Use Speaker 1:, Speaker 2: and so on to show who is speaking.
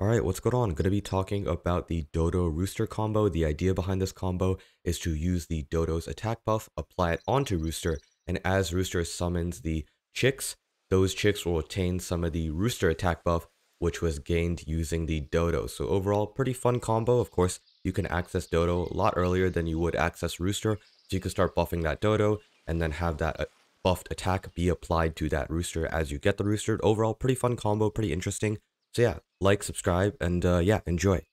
Speaker 1: Alright, what's going on? I'm going to be talking about the Dodo Rooster combo. The idea behind this combo is to use the Dodo's attack buff, apply it onto Rooster, and as Rooster summons the chicks, those chicks will retain some of the Rooster attack buff, which was gained using the Dodo. So overall, pretty fun combo. Of course, you can access Dodo a lot earlier than you would access Rooster, so you can start buffing that Dodo, and then have that uh, buffed attack be applied to that Rooster as you get the Rooster. Overall, pretty fun combo, pretty interesting. So yeah, like, subscribe, and uh, yeah, enjoy.